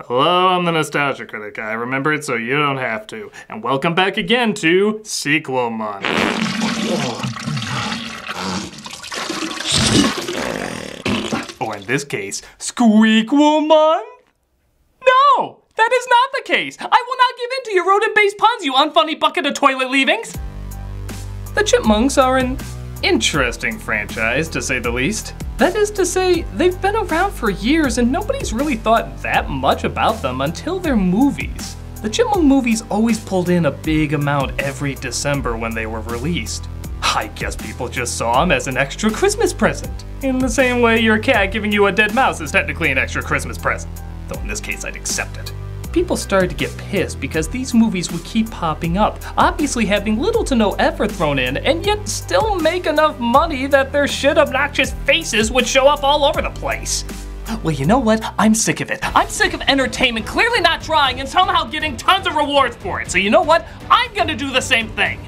Hello, I'm the Nostalgia Critic. I remember it so you don't have to. And welcome back again to Sequel Month. Oh, or in this case, Squeakquel Month? No! That is not the case! I will not give in to your rodent-based puns, you unfunny bucket of toilet leavings! The Chipmunks are an interesting franchise, to say the least. That is to say, they've been around for years and nobody's really thought that much about them until their movies. The Chipmunk movies always pulled in a big amount every December when they were released. I guess people just saw them as an extra Christmas present. In the same way your cat giving you a dead mouse is technically an extra Christmas present. Though in this case I'd accept it people started to get pissed because these movies would keep popping up, obviously having little to no effort thrown in, and yet still make enough money that their shit obnoxious faces would show up all over the place. Well, you know what? I'm sick of it. I'm sick of entertainment clearly not trying and somehow getting tons of rewards for it. So you know what? I'm gonna do the same thing.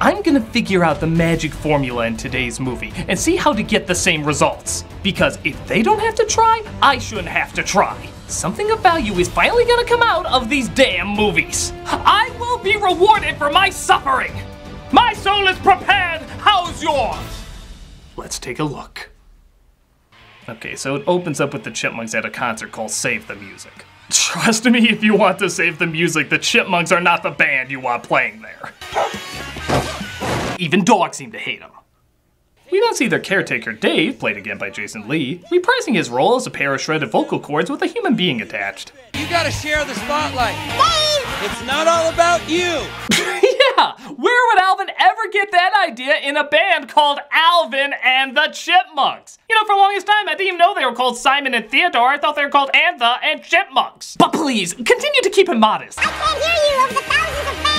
I'm gonna figure out the magic formula in today's movie and see how to get the same results. Because if they don't have to try, I shouldn't have to try. Something of value is finally gonna come out of these damn movies. I will be rewarded for my suffering. My soul is prepared. How's yours? Let's take a look. Okay, so it opens up with the Chipmunks at a concert called Save the Music. Trust me if you want to save the music, the Chipmunks are not the band you want playing there. Even dogs seem to hate them. We then see their caretaker, Dave, played again by Jason Lee, reprising his role as a pair of shredded vocal cords with a human being attached. You gotta share the spotlight. Dave! It's not all about you. yeah, where would Alvin ever get that idea in a band called Alvin and the Chipmunks? You know, for the longest time, I didn't even know they were called Simon and Theodore. I thought they were called Antha and Chipmunks. But please, continue to keep him modest. I can't hear you over the thousands of fans screaming my name.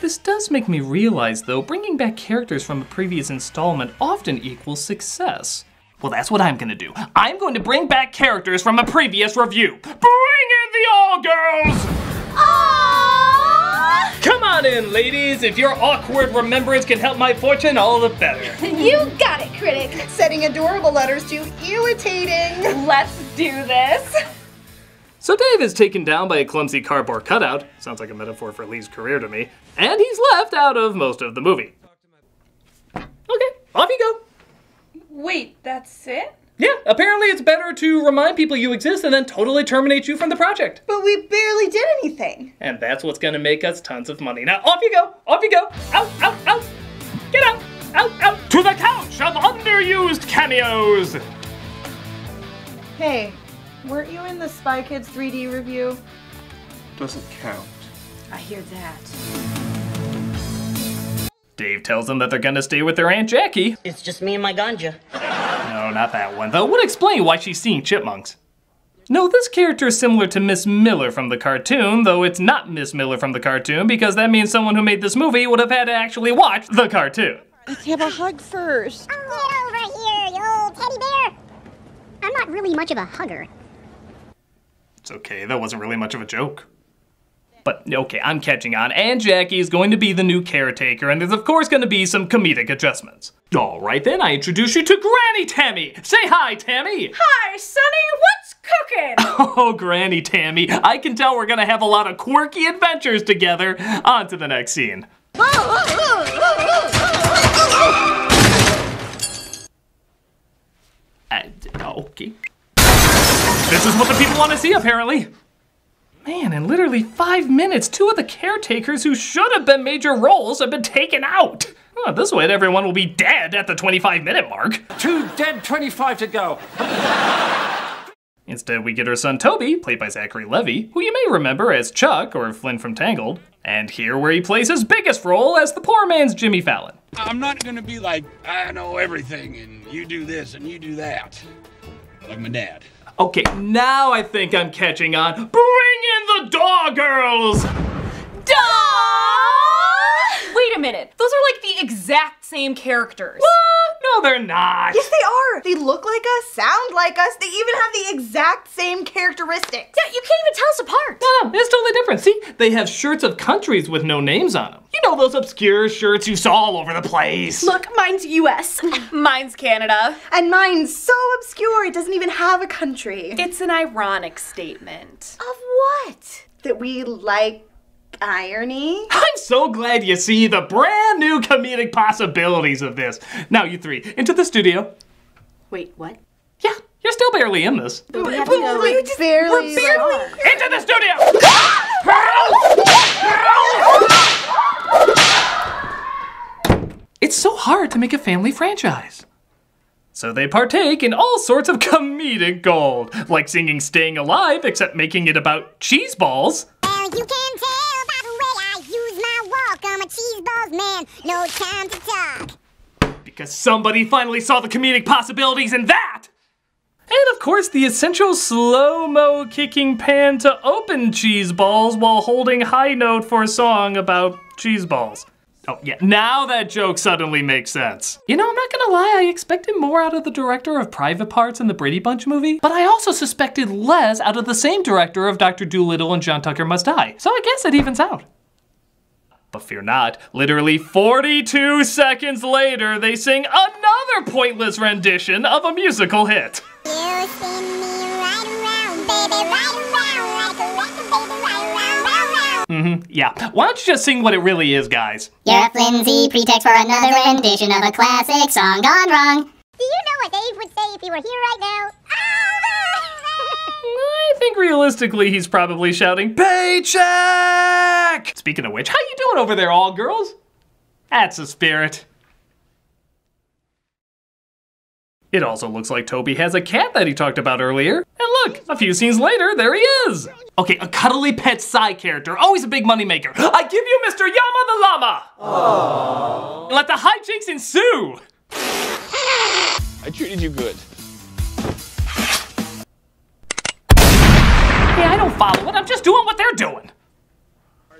This does make me realize, though, bringing back characters from a previous installment often equals success. Well, that's what I'm gonna do. I'm going to bring back characters from a previous review. Bring in the all girls! Aww. Come on in, ladies. If your awkward remembrance can help my fortune, all the better. you got it, critic. Setting adorable letters to irritating. Let's do this. So Dave is taken down by a clumsy cardboard cutout. Sounds like a metaphor for Lee's career to me. And he's left out of most of the movie. Okay, off you go. Wait, that's it? Yeah, apparently it's better to remind people you exist and then totally terminate you from the project. But we barely did anything. And that's what's gonna make us tons of money. Now off you go, off you go, out, out, out, get out, out, out, to the couch of underused cameos. Hey, weren't you in the Spy Kids 3D review? Doesn't count. I hear that. Dave tells them that they're gonna stay with their Aunt Jackie. It's just me and my ganja. No, not that one, though. Would explain why she's seeing chipmunks. No, this character is similar to Miss Miller from the cartoon, though it's not Miss Miller from the cartoon because that means someone who made this movie would have had to actually watch the cartoon. Let's have a hug first. Get over here, you old teddy bear. I'm not really much of a hugger. It's okay, that wasn't really much of a joke. But okay, I'm catching on. and Jackie is going to be the new caretaker, and there's of course going to be some comedic adjustments. All right then, I introduce you to Granny Tammy. Say hi, Tammy. Hi, Sonny, what's cooking? Oh, Granny Tammy, I can tell we're gonna have a lot of quirky adventures together. On to the next scene. Uh, okay. This is what the people want to see, apparently. Man, in literally five minutes, two of the caretakers who should have been major roles have been taken out. Oh, this way, everyone will be dead at the 25 minute mark. Two dead, 25 to go. Instead, we get our son Toby, played by Zachary Levi, who you may remember as Chuck or Flynn from Tangled, and here where he plays his biggest role as the poor man's Jimmy Fallon. I'm not gonna be like, I know everything and you do this and you do that. Like my dad. Okay, now I think I'm catching on. Bring in the dog girls! Wait a minute. Those are like the exact same characters. What? No, No, they're not. Yes, they are. They look like us, sound like us. They even have the exact same characteristics. Yeah, you can't even tell us apart. No, no, it's totally different. See, they have shirts of countries with no names on them. You know those obscure shirts you saw all over the place. Look, mine's US. mine's Canada. And mine's so obscure, it doesn't even have a country. It's an ironic statement. Of what? That we like irony? I'm so glad you see the brand new comedic possibilities of this. Now, you three, into the studio. Wait, what? Yeah, you're still barely in this. we have to go. we just barely, barely- Into the studio! it's so hard to make a family franchise. So they partake in all sorts of comedic gold, like singing Staying Alive, except making it about cheese balls. Well, cheese balls man. No time to talk. because somebody finally saw the comedic possibilities in that. And of course, the essential slow mo kicking pan to open cheese balls while holding high note for a song about cheese balls. Oh, yeah, now that joke suddenly makes sense. You know, I'm not gonna lie, I expected more out of the director of Private Parts in the Brady Bunch movie, but I also suspected less out of the same director of Dr. Dolittle and John Tucker Must Die, so I guess it evens out. But fear not, literally 42 seconds later, they sing another pointless rendition of a musical hit. You spin me right around, baby, right around like a record, baby, right around, round, round. Mm-hmm, yeah, why don't you just sing what it really is, guys? You're a flimsy pretext for another rendition of a classic song gone wrong. Do you know what Dave would say if he were here right now? I think realistically he's probably shouting, Paycheck! Speaking of which, how you doing over there, all girls? That's a spirit. It also looks like Toby has a cat that he talked about earlier. And look, a few scenes later, there he is. Okay, a cuddly pet side character, always a big moneymaker. I give you Mr. Yama the Llama! Let the hijinks ensue! I treated you good. Hey, I don't follow it, I'm just doing what they're doing.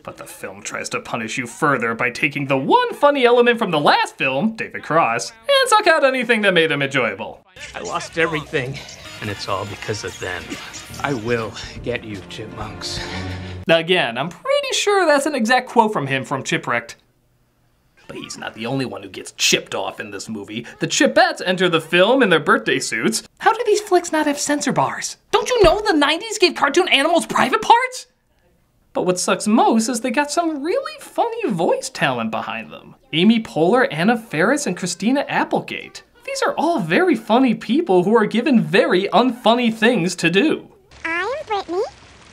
But the film tries to punish you further by taking the one funny element from the last film, David Cross, and suck out anything that made him enjoyable. I lost everything, and it's all because of them. I will get you, chipmunks. Now again, I'm pretty sure that's an exact quote from him from Chipwrecked. But he's not the only one who gets chipped off in this movie. The Chipettes enter the film in their birthday suits. How do these flicks not have censor bars? Don't you know the 90s gave cartoon animals private parts? But what sucks most is they got some really funny voice talent behind them. Amy Poehler, Anna Faris, and Christina Applegate. These are all very funny people who are given very unfunny things to do. I am Brittany,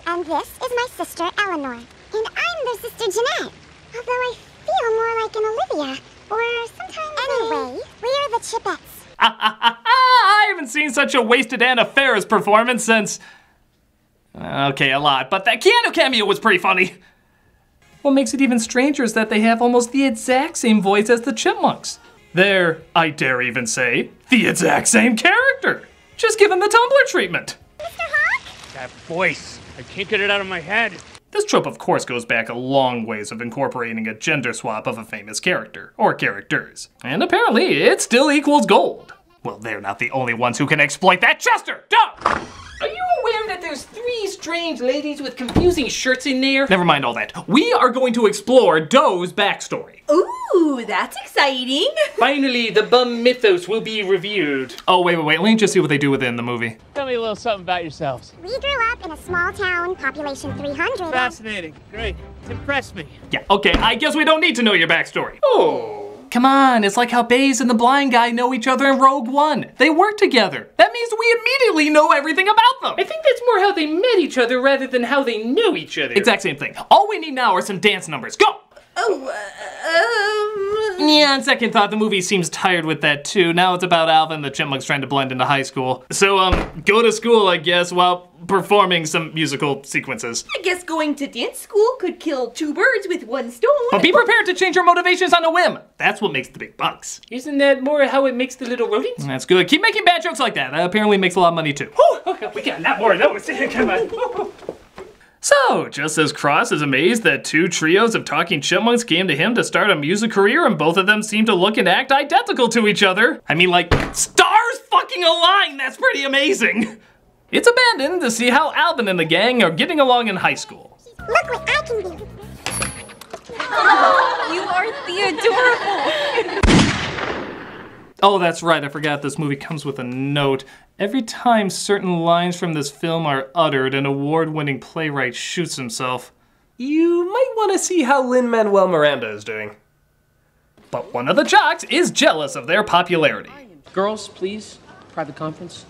and this is my sister Eleanor. And I'm their sister Jeanette. Although I feel more like an Olivia, or sometimes Anyway, we're the Chipettes. I haven't seen such a wasted Anna Faris performance since. Okay, a lot, but that Keanu cameo was pretty funny. What makes it even stranger is that they have almost the exact same voice as the Chipmunks. They're, I dare even say, the exact same character, just given the Tumblr treatment. Mr. Hawke? That voice, I can't get it out of my head. This trope, of course, goes back a long ways of incorporating a gender swap of a famous character, or characters. And apparently, it still equals gold. Well, they're not the only ones who can exploit that, Chester! Duh! Are you aware that there's three strange ladies with confusing shirts in there? Never mind all that. We are going to explore Doe's backstory. Ooh, that's exciting. Finally, the bum mythos will be reviewed. Oh, wait, wait, wait. Let me just see what they do with it in the movie. Tell me a little something about yourselves. We grew up in a small town, population 300. Fascinating. Great. It's impressed me. Yeah, okay, I guess we don't need to know your backstory. Oh. Come on, it's like how Baze and the blind guy know each other in Rogue One. They work together. That means we immediately know everything about them. I think that's more how they met each other rather than how they knew each other. Exact same thing. All we need now are some dance numbers. Go! Oh, um. Yeah, on second thought, the movie seems tired with that too. Now it's about Alvin the Chipmunks trying to blend into high school. So, um, go to school, I guess, while performing some musical sequences. I guess going to dance school could kill two birds with one stone. But be prepared to change your motivations on a whim. That's what makes the big bucks. Isn't that more how it makes the little rodents? That's good. Keep making bad jokes like that. That apparently makes a lot of money too. Okay, we got a lot more of those. Come on. So, just as Cross is amazed that two trios of talking chipmunks came to him to start a music career and both of them seem to look and act identical to each other. I mean, like, stars fucking align! That's pretty amazing! It's abandoned to see how Alvin and the gang are getting along in high school. Look what I can do. You are the adorable. Oh, that's right, I forgot this movie comes with a note. Every time certain lines from this film are uttered, an award winning playwright shoots himself. You might want to see how Lin Manuel Miranda is doing. But one of the jocks is jealous of their popularity. Girls, please. Private conference.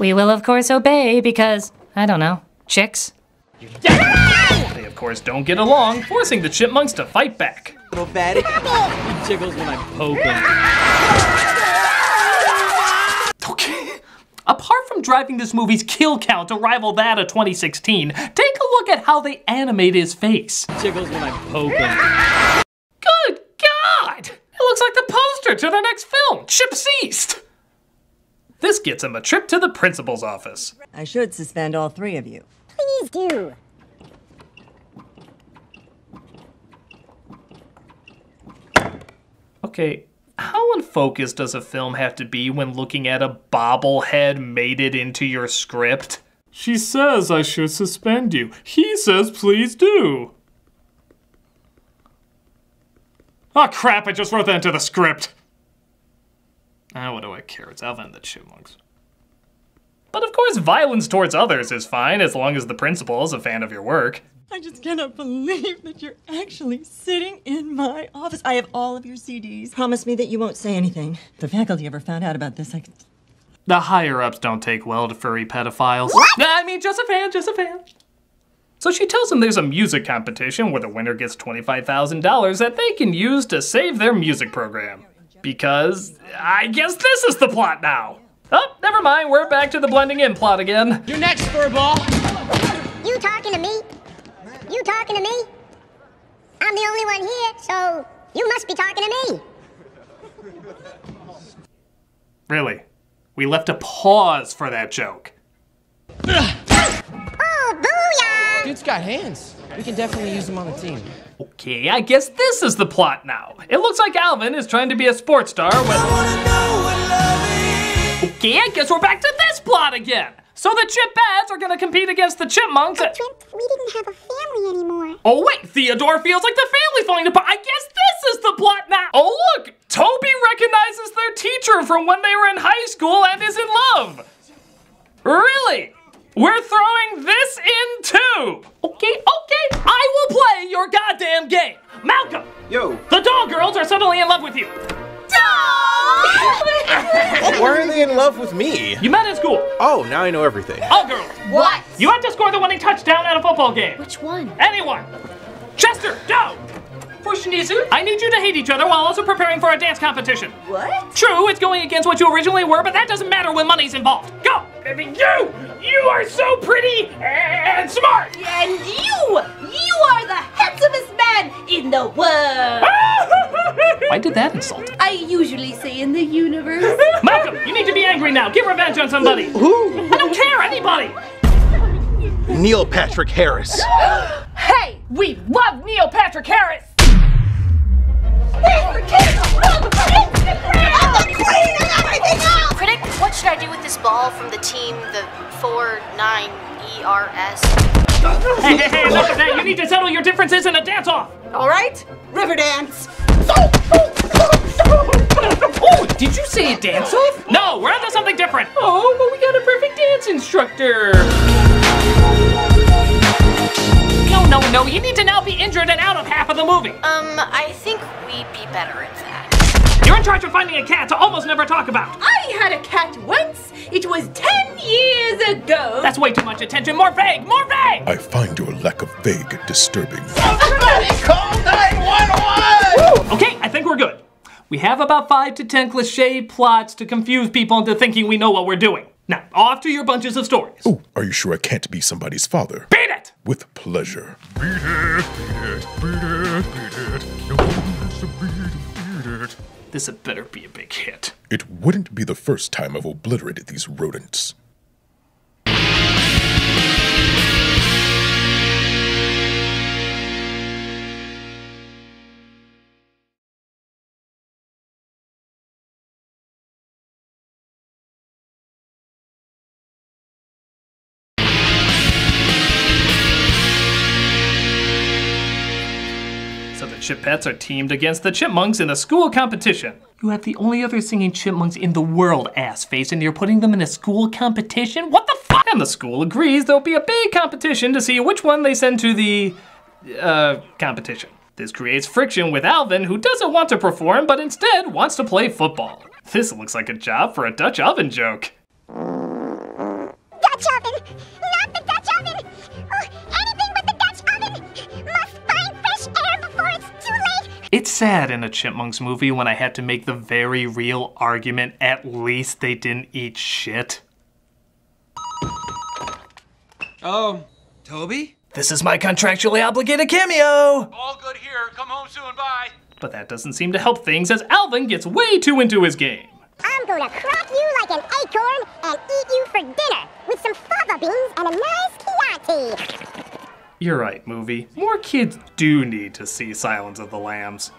We will, of course, obey because, I don't know, chicks? They, of course, don't get along, forcing the chipmunks to fight back. Little fatty. He tickles when I poke him. Apart from driving this movie's kill count to rival that of 2016, take a look at how they animate his face. Tickles when I poke him. Good God! It looks like the poster to the next film, Chip Seized! This gets him a trip to the principal's office. I should suspend all three of you. Please do. Okay, how unfocused does a film have to be when looking at a bobblehead mated into your script? She says I should suspend you. He says please do. Oh crap, I just wrote that into the script. Ah, what do I care? It's Alvin and the Chipmunks. But of course, violence towards others is fine as long as the principal is a fan of your work. I just cannot believe that you're actually sitting in my office. I have all of your CDs. Promise me that you won't say anything. If the faculty ever found out about this, I could. The higher ups don't take well to furry pedophiles. Nah, I mean, just a fan, just a fan. So she tells him there's a music competition where the winner gets $25,000 that they can use to save their music program. Because I guess this is the plot now. Oh, never mind, we're back to the blending in plot again. You're next, Furball. You talking to me? You talking to me? I'm the only one here, so you must be talking to me. Really? We left a pause for that joke. Oh, booyah! Dude's got hands. We can definitely use them on the team. Okay, I guess this is the plot now. It looks like Alvin is trying to be a sports star with. Okay, I guess we're back to this plot again. So the Chipettes are gonna compete against the Chipmunks. at- Dreamt we didn't have a family anymore. Oh wait, Theodore feels like the family falling apart. I guess this is the plot now. Oh look, Toby recognizes their teacher from when they were in high school and is in love. Really? We're throwing this in too. Okay, okay, I will play your goddamn game. Malcolm, Yo, the doll girls are suddenly in love with you. why are they in love with me? You met in school. Oh, now I know everything. All girls. What? You have to score the winning touchdown at a football game. Which one? Anyone! Chester, go! For Shinizu, I need you to hate each other while also preparing for a dance competition. What? True, it's going against what you originally were, but that doesn't matter when money's involved. Go! Baby, you! You are so pretty and smart! And you! You are the handsomest man in the world! Why did that insult? I usually say in the universe. Malcolm, you need to be angry now. Get revenge on somebody. Who? I don't care, anybody! Neil Patrick Harris. hey, we love Neil Patrick Harris! Critic, what should I do with this ball from the team, the E 4-9-ERS? Hey, hey, hey, look at that. You need to settle your differences in a dance off. All right, river dance. Oh, did you say a dance off? No, we're onto something different. Oh, but we got a perfect dance instructor. No, no, no. You need to now be injured and out of half of the movie. Um, I think we'd be better at that. You're in charge of finding a cat to almost never talk about. I had a cat once. It was 10 years ago. That's way too much attention. More vague, more vague. I find your lack of vague disturbing. Somebody call 911! Okay, I think we're good. We have about five to ten cliche plots to confuse people into thinking we know what we're doing. Now, off to your bunches of stories. Oh, are you sure I can't be somebody's father? Beat it! With pleasure. This had better be a big hit. It wouldn't be the first time I've obliterated these rodents. Chipettes are teamed against the Chipmunks in a school competition. You have the only other singing chipmunks in the world, ass face, and you're putting them in a school competition? What the fuck? And the school agrees there'll be a big competition to see which one they send to the, uh, competition. This creates friction with Alvin, who doesn't want to perform, but instead wants to play football. This looks like a job for a Dutch oven joke. Dutch oven! It's sad in a Chipmunks movie when I had to make the very real argument at least they didn't eat shit. Oh, Toby? This is my contractually obligated cameo! All good here. Come home soon. Bye. But that doesn't seem to help things as Alvin gets way too into his game. I'm gonna crack you like an acorn and eat you for dinner with some fava beans and a nice Chianti. You're right, movie. More kids do need to see Silence of the Lambs.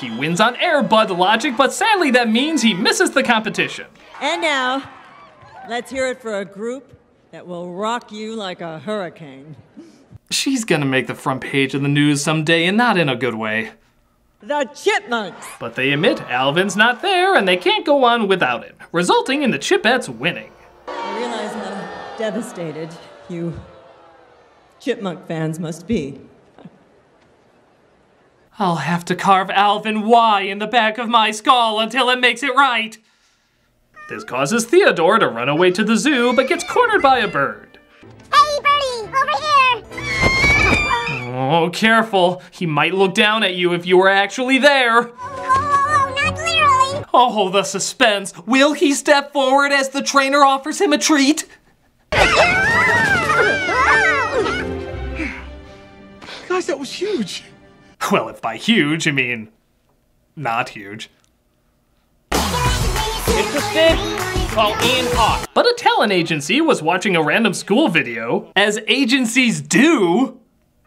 He wins on Air Bud logic, but sadly that means he misses the competition. And now, let's hear it for a group that will rock you like a hurricane. She's gonna make the front page of the news someday and not in a good way. The Chipmunks! But they admit Alvin's not there and they can't go on without him, resulting in the Chipettes winning. I realize how devastated you Chipmunk fans must be. I'll have to carve Alvin Y in the back of my skull until it makes it right. This causes Theodore to run away to the zoo but gets cornered by a bird. Hey, Birdie, over here! Oh, careful. He might look down at you if you were actually there. Oh, not literally! Oh, the suspense. Will he step forward as the trainer offers him a treat? Guys, that was huge. Well, if by huge, you mean not huge. It's a stick called Ian Hawke. But a talent agency was watching a random school video, as agencies do,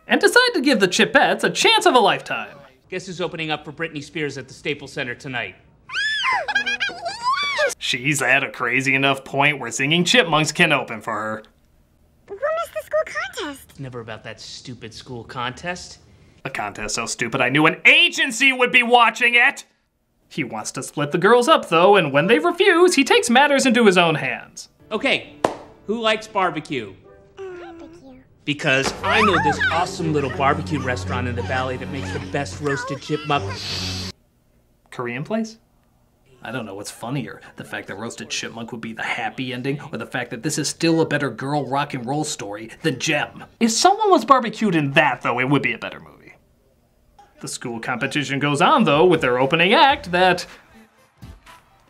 and decided to give the Chipettes a chance of a lifetime. Guess who's opening up for Britney Spears at the Staples Center tonight? She's at a crazy enough point where singing chipmunks can open for her. When is the school contest? Never about that stupid school contest. A contest so stupid I knew an agency would be watching it! He wants to split the girls up though, and when they refuse, he takes matters into his own hands. Okay, who likes barbecue? Barbecue. Because I know this awesome little barbecue restaurant in the valley that makes the best roasted chipmunk. Korean place? I don't know what's funnier, the fact that Roasted Chipmunk would be the happy ending, or the fact that this is still a better girl rock and roll story than Jem. If someone was barbecued in that, though, it would be a better movie. The school competition goes on, though, with their opening act that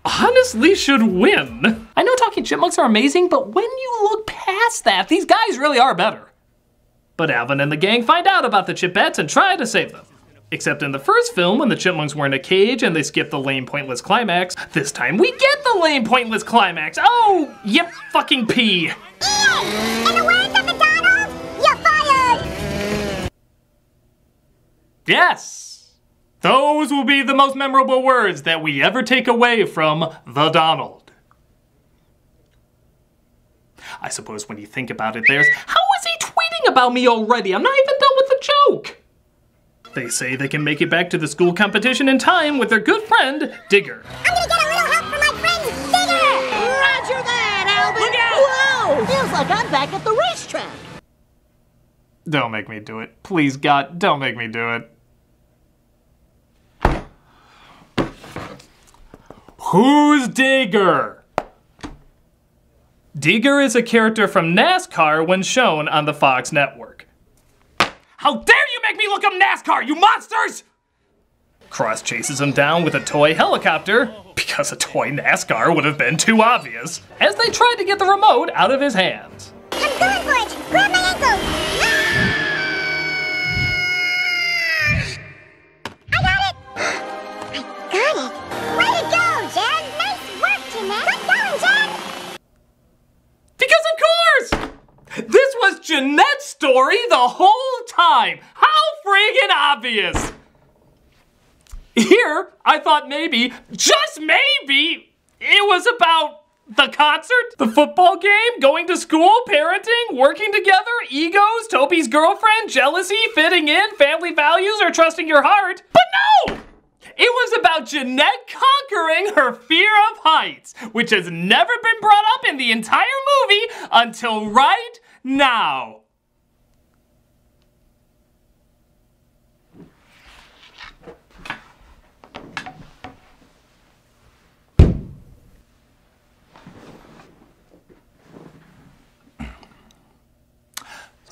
honestly should win. I know Talking Chipmunks are amazing, but when you look past that, these guys really are better. But Alvin and the gang find out about the Chipettes and try to save them. Except in the first film, when the chipmunks were in a cage and they skipped the lame, pointless climax, this time we get the lame, pointless climax. Oh, yep, fucking pee. In the words of the you're fired! Yes! Those will be the most memorable words that we ever take away from the Donald. I suppose when you think about it, there's how is he tweeting about me already? I'm not even done with the joke. They say they can make it back to the school competition in time with their good friend, Digger. I'm gonna get a little help from my friend Digger! Roger that, Alvin! Look out! Whoa! Feels like I'm back at the racetrack. Don't make me do it. Please, God, don't make me do it. Who's Digger? Digger is a character from NASCAR when shown on the Fox network. How dare you make me look up NASCAR, you monsters! Cross chases him down with a toy helicopter, because a toy NASCAR would have been too obvious, as they tried to get the remote out of his hands. I'm going for it! Grab my ankle! Ah! I got it! I got it! Way to go, Jen! Nice work, Jeanette! Good going, Jen! Because of course! This was Jeanette's story the whole time! How friggin' obvious! Here, I thought maybe, just maybe, it was about The concert? The football game? Going to school? Parenting? Working together? Egos? Toby's girlfriend? Jealousy? Fitting in? Family values? Or trusting your heart? But no! It was about Jeanette conquering her fear of heights, which has never been brought up in the entire movie until right now.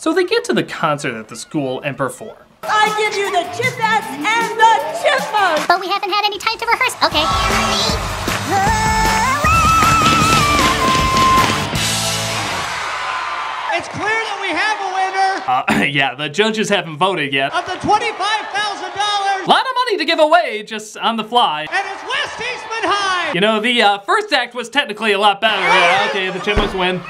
So they get to the concert at the school and perform. I give you the Chipettes and the Chipmunks! But we haven't had any time to rehearse. Okay. It's clear that we have a winner Uh, yeah, the judges haven't voted yet. of the $25,000 A lot of money to give away just on the fly. and it's West Eastman High. You know, the uh, first act was technically a lot better. Yeah, okay, the Chipmunks win.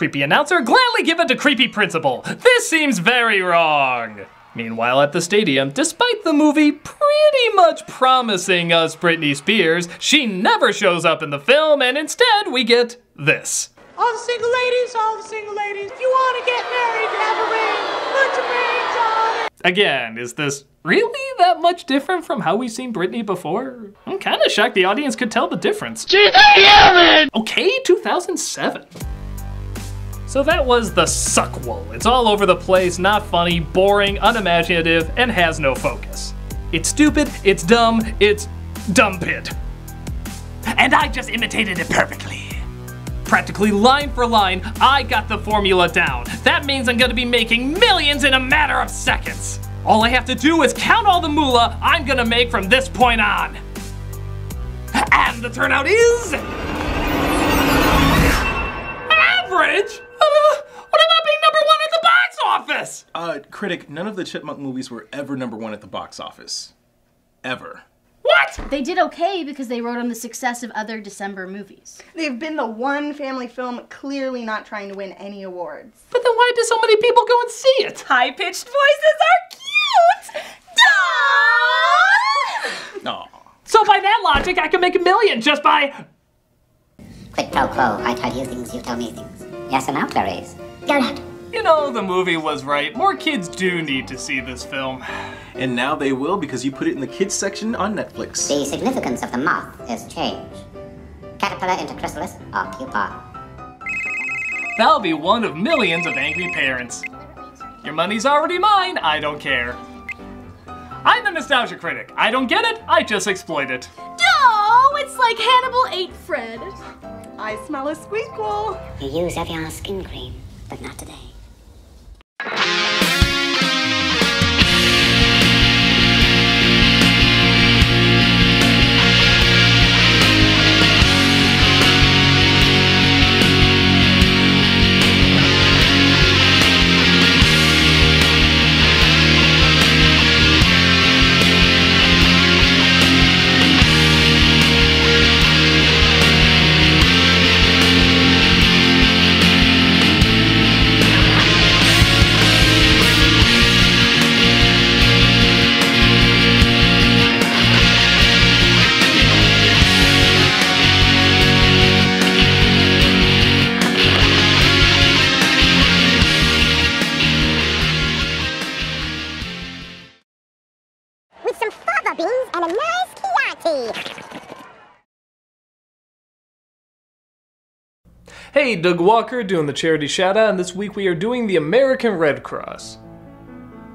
Creepy announcer, gladly give it to creepy principal. This seems very wrong. Meanwhile, at the stadium, despite the movie pretty much promising us Britney Spears, she never shows up in the film, and instead we get this. All the single ladies, all the single ladies, if you want to get married, have a ring, put your rings on it. Again, is this really that much different from how we've seen Britney before? I'm kind of shocked the audience could tell the difference. Okay, 2007. So that was the Suckwool. It's all over the place, not funny, boring, unimaginative, and has no focus. It's stupid, it's dumb, it's dumb pit. And I just imitated it perfectly. Practically line for line, I got the formula down. That means I'm gonna be making millions in a matter of seconds. All I have to do is count all the moolah I'm gonna make from this point on. And the turnout is. average? Office? Uh, critic, none of the Chipmunk movies were ever number one at the box office. Ever. What? They did okay because they wrote on the success of other December movies. They've been the one family film clearly not trying to win any awards. But then why do so many people go and see it? High pitched voices are cute! No. So by that logic, I can make a million just by. Quid pro quo. I tell you things, you tell me things. Yes or no, Clarice? Go ahead. You know, the movie was right. More kids do need to see this film. And now they will because you put it in the kids section on Netflix. The significance of the moth is change. Caterpillar into chrysalis or pupa. That'll be one of millions of angry parents. Your money's already mine, I don't care. I'm the nostalgia critic. I don't get it, I just exploit it. No, it's like Hannibal ate Fred. I smell a squeakquel. You use Evian skin cream, but not today. Beans and a nice Chianti. Hey, Doug Walker doing the charity shout out, and this week we are doing the American Red Cross.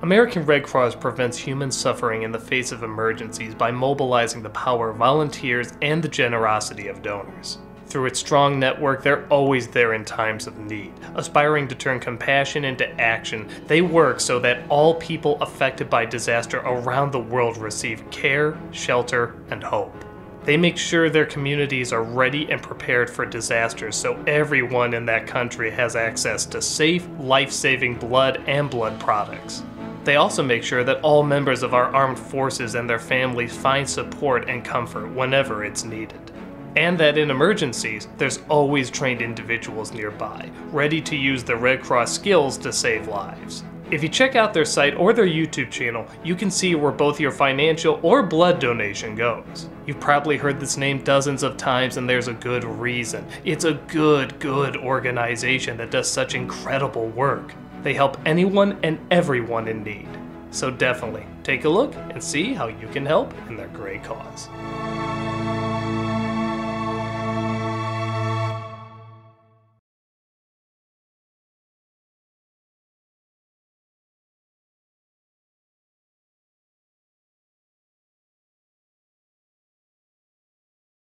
American Red Cross prevents human suffering in the face of emergencies by mobilizing the power of volunteers and the generosity of donors. Through its strong network, they're always there in times of need. Aspiring to turn compassion into action, they work so that all people affected by disaster around the world receive care, shelter, and hope. They make sure their communities are ready and prepared for disasters so everyone in that country has access to safe, life saving blood and blood products. They also make sure that all members of our armed forces and their families find support and comfort whenever it's needed. And that in emergencies, there's always trained individuals nearby, ready to use the Red Cross skills to save lives. If you check out their site or their YouTube channel, you can see where both your financial or blood donation goes. You've probably heard this name dozens of times, and there's a good reason. It's a good, good organization that does such incredible work. They help anyone and everyone in need. So definitely take a look and see how you can help in their great cause.